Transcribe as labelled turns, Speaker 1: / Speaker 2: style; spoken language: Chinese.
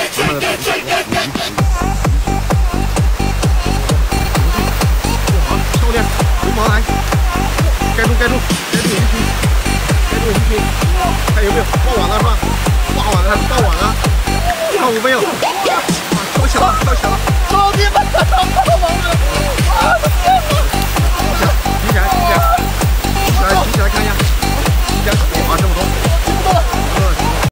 Speaker 1: 慢慢的走，好，教练，流氓来，盖住盖住盖鱼皮，盖住鱼皮，看有没有挂碗了是吧？挂碗了还是爆碗了？看我没有。